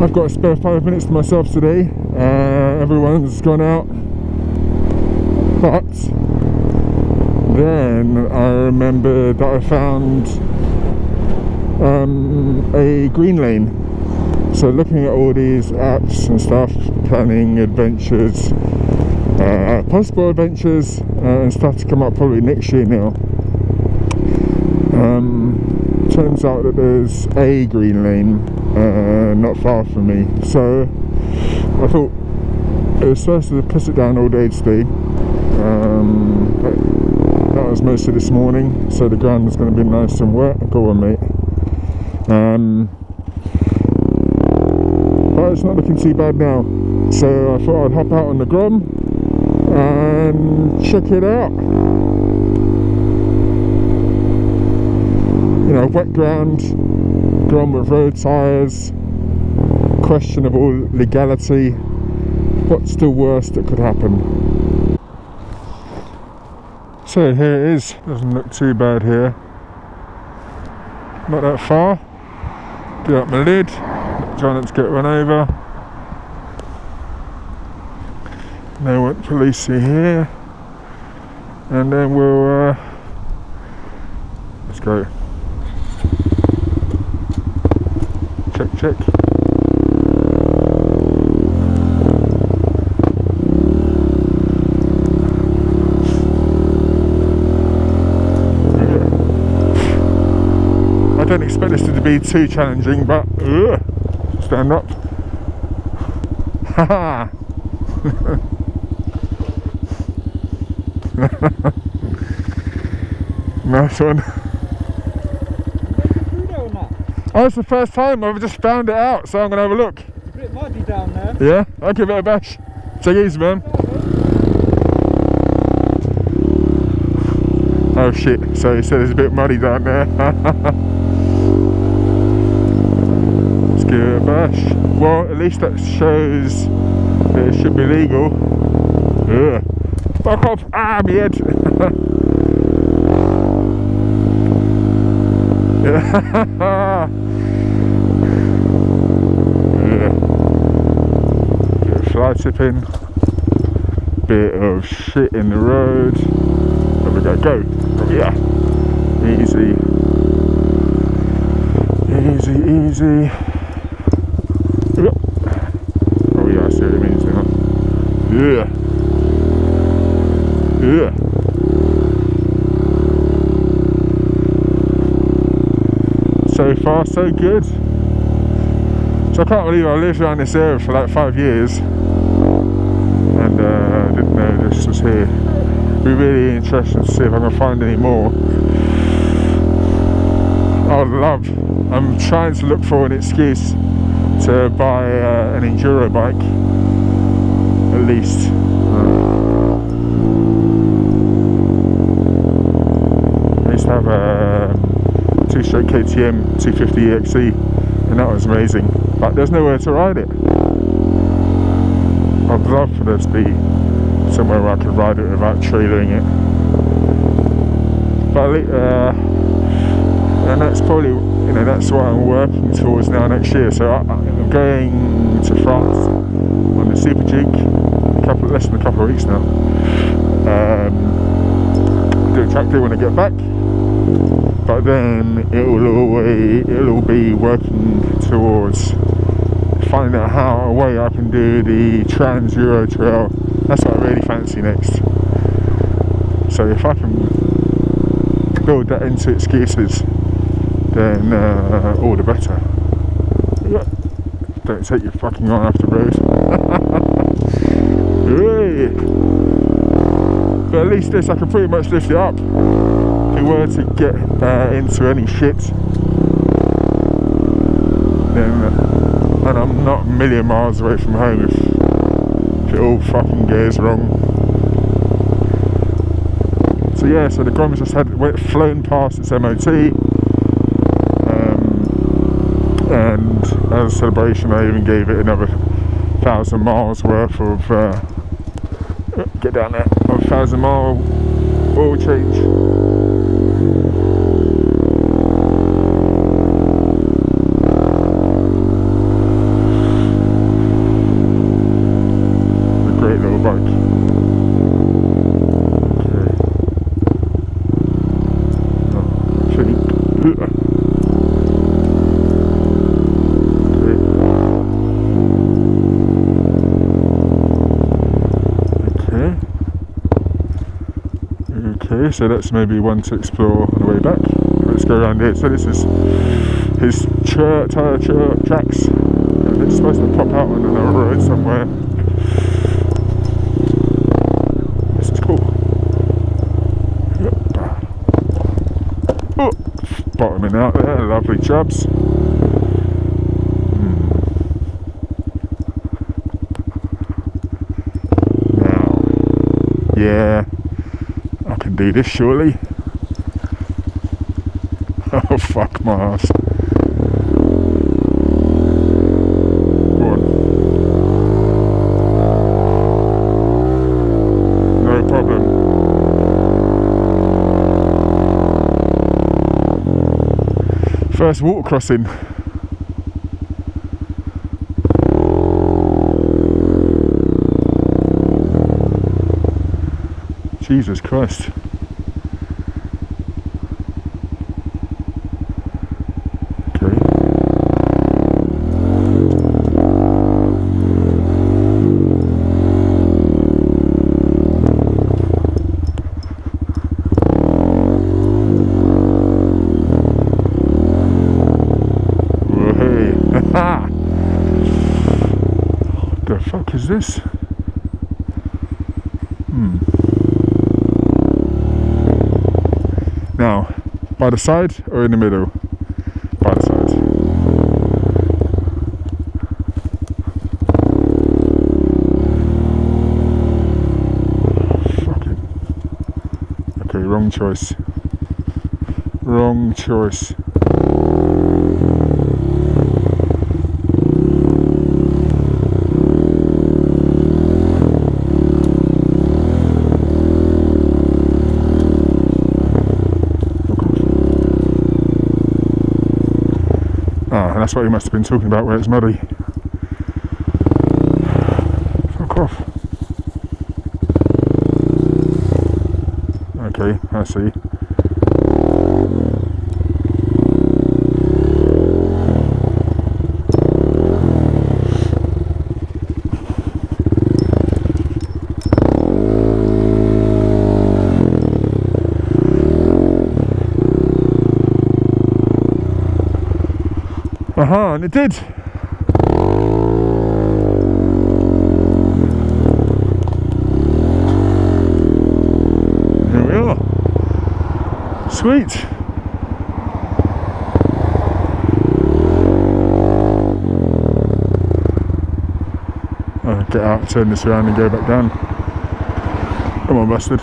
I've got a spare five minutes to myself today. Uh, everyone's gone out. But then I remembered that I found um, a green lane. So looking at all these apps and stuff, planning adventures, uh, possible adventures uh, and stuff to come up probably next year now. Um, turns out that there's a green lane uh, not far from me. So I thought it was supposed to put it down all day today. Um, that was mostly this morning, so the ground is going to be nice and wet. Go on, mate. Um, but it's not looking too bad now. So I thought I'd hop out on the Grom and check it out. You know, wet ground, Grom with road tyres, questionable legality. What's the worst that could happen? So here it is, doesn't look too bad here. Not that far. Do up my lid, try not to get run over. No one police here. And then we'll uh, let's go. Check check. don't expect this to be too challenging, but uh, stand up. Ha nice one. Oh, it's the first time I've just found it out, so I'm gonna have a look. It's a bit muddy down there. Yeah, I'll give it a bash. Take it easy, man. Oh shit, so he said it's a bit muddy down there. give it a bash. Well, at least that shows that it should be legal. Ugh. Fuck off! Ah, my head! yeah. Bit of fly tipping. Bit of shit in the road. There we go, go! Yeah. Easy. Easy, easy. Oh, yeah. Yeah. So far, so good. So I can't believe I lived around this area for like five years was here. Be really interesting to see if I can find any more. I would love, I'm trying to look for an excuse to buy uh, an enduro bike at least. I used to have a two-stroke KTM 250 EXC and that was amazing, but there's nowhere to ride it. I'd love for there to be somewhere where I could ride it without trailering it. But uh, and that's probably you know that's what I'm working towards now next year. So I, I'm going to France on the Super Duke couple, less than a couple of weeks now. Um, do a track day when I get back, but then it will always it'll be working towards finding out how a way I can do the Trans Euro Trail. That's what I really fancy next. So if I can build that into excuses, then uh, all the better. Don't take your fucking eye off the road. But at least this, I can pretty much lift it up. If we were to get uh, into any shit, then, and I'm not a million miles away from home if, if it all fucking goes wrong. So yeah, so the Grom's just had went flown past its MOT, um, and as a celebration, I even gave it another thousand miles worth of uh, get down there. a 1,000 mile oil change. So that's maybe one to explore on the way back. Let's go around here. So this is his tire tra- tracks. And it's supposed to pop out on another road somewhere. This is cool. Oh, bottoming out there, lovely chubs. Hmm. Yeah, can do this surely. Oh fuck my ass. No problem. First water crossing. Jesus Christ. Okay. Whoa, hey. the fuck is this? Hmm. Now, by the side or in the middle? By the side. Fucking. Okay, wrong choice. Wrong choice. Ah, and that's what he must have been talking about where it's muddy. Fuck off. Okay, I see. Aha, and it did. Here we are. Sweet. Get out, turn this around and go back down. Come on, bastard.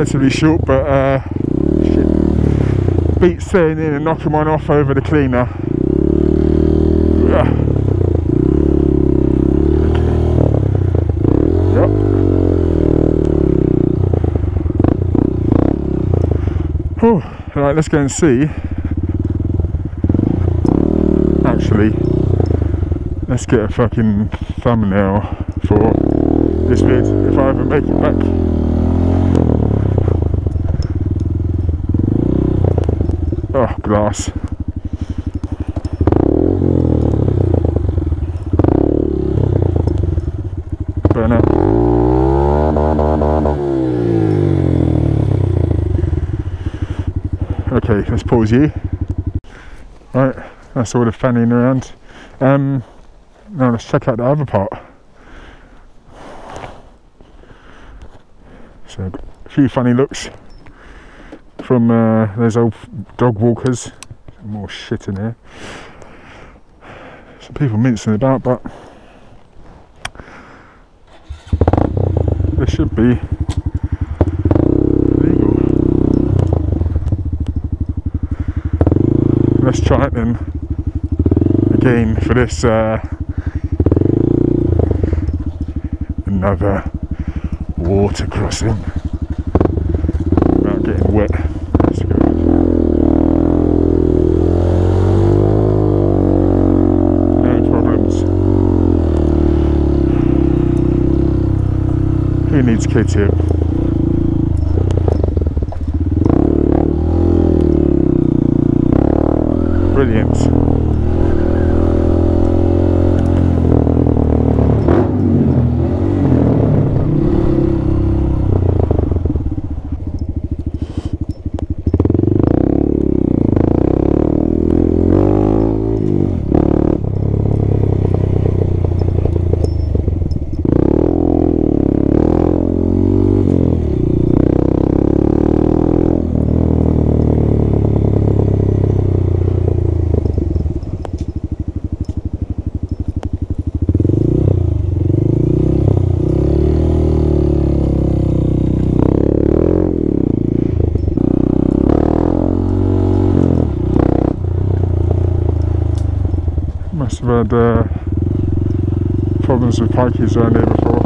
Relatively short, but uh, shit. staying in and knocking one off over the cleaner. Yeah. Yep. Oh, right, let's go and see. Actually, let's get a fucking thumbnail for this vid if I ever make it back. Glass. Okay, let's pause you. Right, that's all the fanning around. Um, now let's check out the other part. So, a few funny looks some uh, those old dog walkers. More shit in here. Some people mincing about, but there should be. Let's try it then again for this uh, another water crossing. he needs K2. Had uh, problems with pikeys around here before.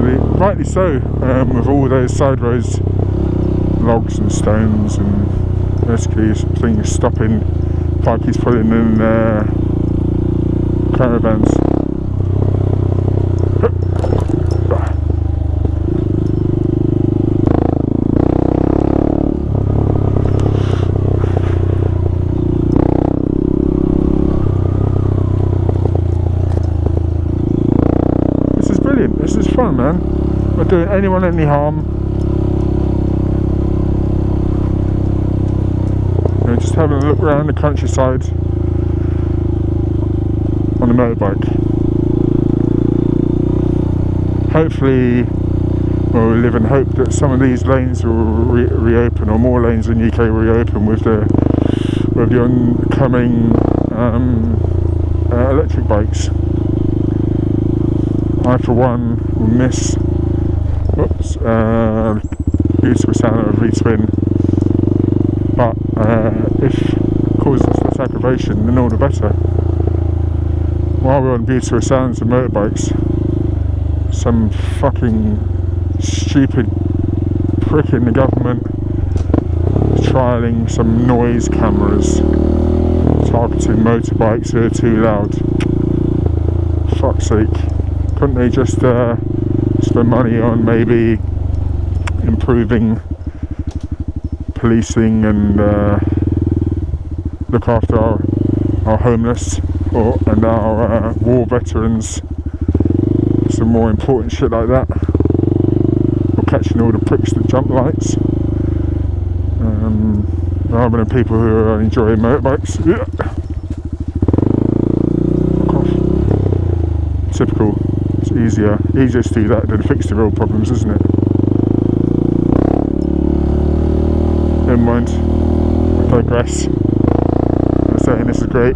The, rightly so, um, with all those side roads, logs and stones and basically things stopping pikeys putting in uh, caravans. This is brilliant. This is fun, man. Not doing anyone any harm. You know, just having a look around the countryside on a motorbike. Hopefully, well, we live in hope that some of these lanes will re- reopen, or more lanes in the UK will reopen with the with the oncoming um, uh, electric bikes. I, for one, will miss oops, uh, beautiful sound of V-twin. But uh, if causes less aggravation, then all the better. While we're on beautiful sounds of motorbikes, some fucking stupid prick in the government is trialling some noise cameras targeting motorbikes who are too loud. Fuck's sake couldn't they just uh, spend money on maybe improving policing and uh, look after our, our homeless or, and our uh, war veterans? Some more important shit like that. Or catching all the pricks that jump lights. Um, rather than people who are enjoying motorbikes. Yeah. Typical easier easier to do that than fix the real problems isn't it? Never mind. I digress. I'm saying this is great.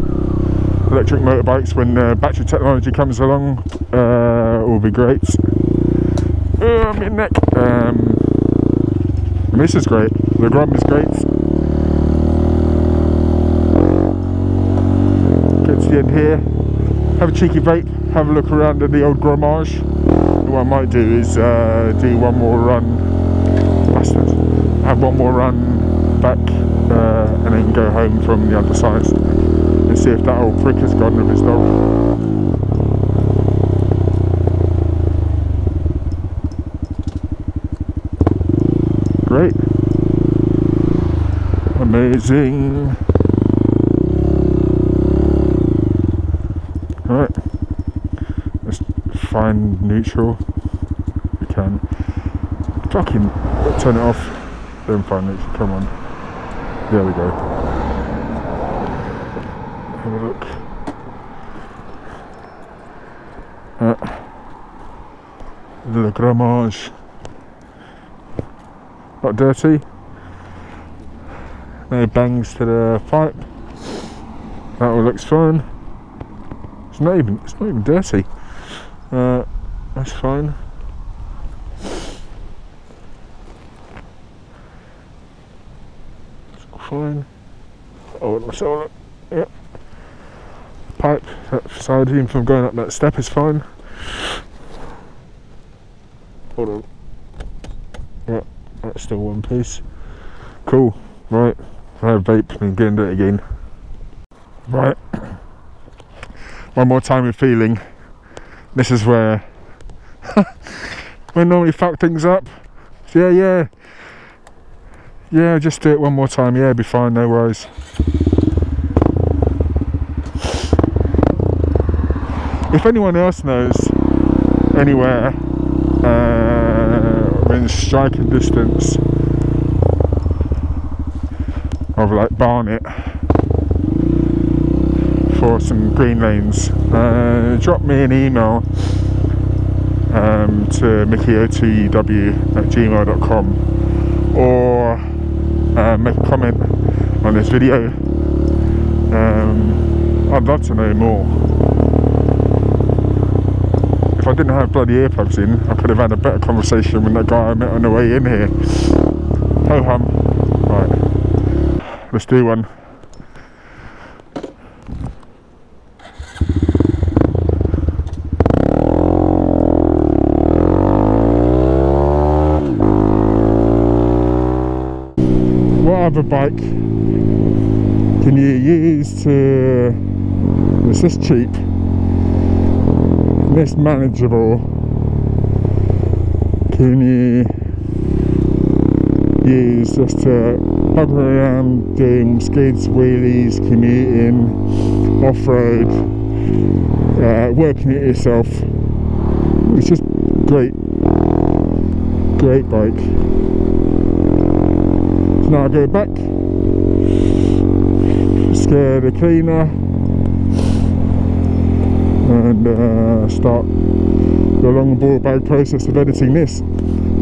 Electric motorbikes when uh, battery technology comes along uh, will be great. Oh, my neck um, this is great. The Grom is great. Get to the end here have a cheeky vape have a look around at the old Gromage. What I might do is uh, do one more run, bastard, have one more run back uh, and then go home from the other side and see if that old prick has gone with his dog. Great. Amazing. Neutral. We can. Fucking turn it off. Then find neutral. Come on. There we go. Have a look. Uh, the Gromage. Not dirty. No bangs to the pipe. That all looks fine. It's not even it's not even dirty. Uh, fine. fine. Oh, my solar. Yep. Pipe that siding from going up that step is fine. Hold on. Yep, that's still one piece. Cool. Right. I have vape and get into it again. Right. One more time with feeling. This is where we normally fuck things up. Yeah, yeah. Yeah, just do it one more time. Yeah, be fine, no worries. If anyone else knows anywhere uh, in striking distance of like Barnet for some green lanes, uh, drop me an email um, to mickyotw at gmail.com or uh, make a comment on this video. Um, I'd love to know more. If I didn't have bloody earplugs in, I could have had a better conversation with that guy I met on the way in here. Ho hum. Right. Let's do one. Other bike can you use to it's this cheap this manageable can you use just to bug around doing skids, wheelies, commuting, off-road, uh, working it yourself. It's just great, great bike. Now go back, scare the cleaner, and uh, start the long ball bag process of editing this.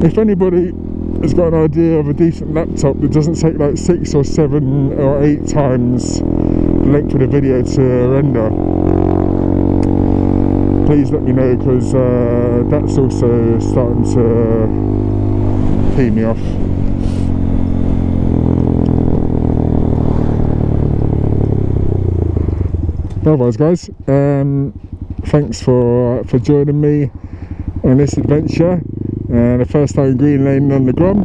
If anybody has got an idea of a decent laptop that doesn't take like six or seven or eight times the length of the video to render, please let me know because uh, that's also starting to pee me off. Otherwise, guys, um, thanks for for joining me on this adventure. Uh, the first time green lane on the Grom.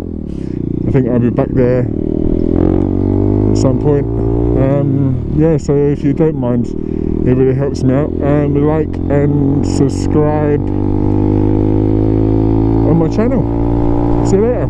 I think I'll be back there at some point. Um, yeah, so if you don't mind, it really helps me out. Um, like and subscribe on my channel. See you later.